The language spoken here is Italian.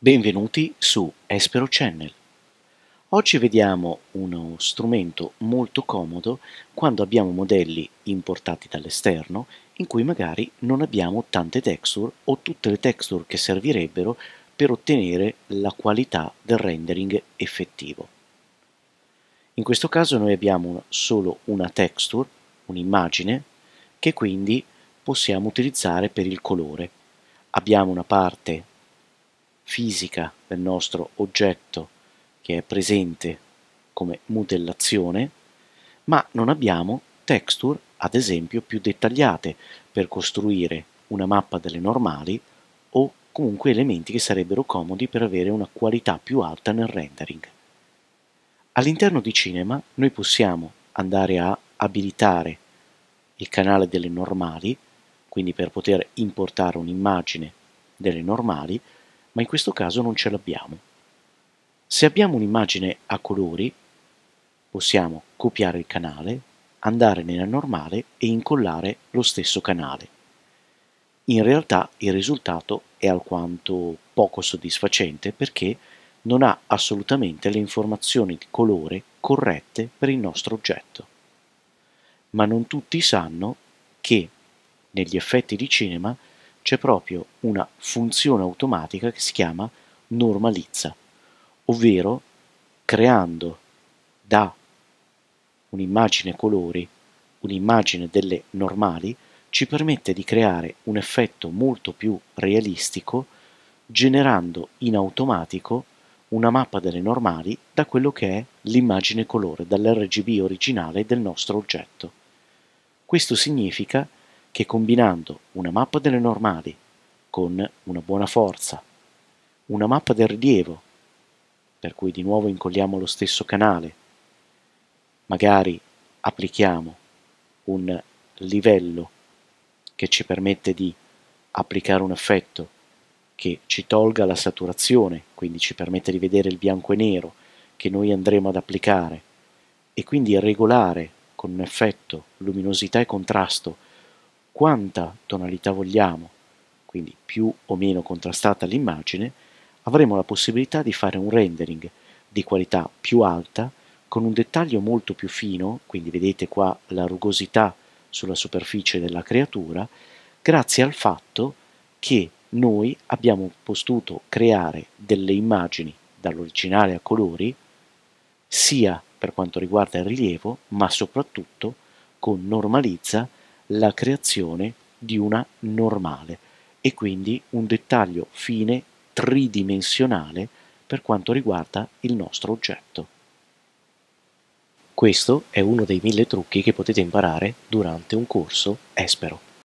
Benvenuti su Espero Channel. Oggi vediamo uno strumento molto comodo quando abbiamo modelli importati dall'esterno in cui magari non abbiamo tante texture o tutte le texture che servirebbero per ottenere la qualità del rendering effettivo. In questo caso noi abbiamo solo una texture, un'immagine, che quindi possiamo utilizzare per il colore. Abbiamo una parte fisica del nostro oggetto che è presente come modellazione, ma non abbiamo texture, ad esempio, più dettagliate per costruire una mappa delle normali o comunque elementi che sarebbero comodi per avere una qualità più alta nel rendering. All'interno di Cinema noi possiamo andare a abilitare il canale delle normali, quindi per poter importare un'immagine delle normali, ma in questo caso non ce l'abbiamo. Se abbiamo un'immagine a colori, possiamo copiare il canale, andare nella normale e incollare lo stesso canale. In realtà il risultato è alquanto poco soddisfacente perché non ha assolutamente le informazioni di colore corrette per il nostro oggetto. Ma non tutti sanno che negli effetti di cinema c'è proprio una funzione automatica che si chiama normalizza, ovvero creando da un'immagine colori, un'immagine delle normali, ci permette di creare un effetto molto più realistico generando in automatico una mappa delle normali da quello che è l'immagine colore, dall'RGB originale del nostro oggetto. Questo significa che combinando una mappa delle normali con una buona forza, una mappa del rilievo, per cui di nuovo incolliamo lo stesso canale, magari applichiamo un livello che ci permette di applicare un effetto che ci tolga la saturazione, quindi ci permette di vedere il bianco e nero che noi andremo ad applicare e quindi regolare con un effetto luminosità e contrasto quanta tonalità vogliamo, quindi più o meno contrastata l'immagine, avremo la possibilità di fare un rendering di qualità più alta con un dettaglio molto più fino, quindi vedete qua la rugosità sulla superficie della creatura, grazie al fatto che noi abbiamo potuto creare delle immagini dall'originale a colori, sia per quanto riguarda il rilievo, ma soprattutto con normalizza la creazione di una normale e quindi un dettaglio fine tridimensionale per quanto riguarda il nostro oggetto. Questo è uno dei mille trucchi che potete imparare durante un corso Espero.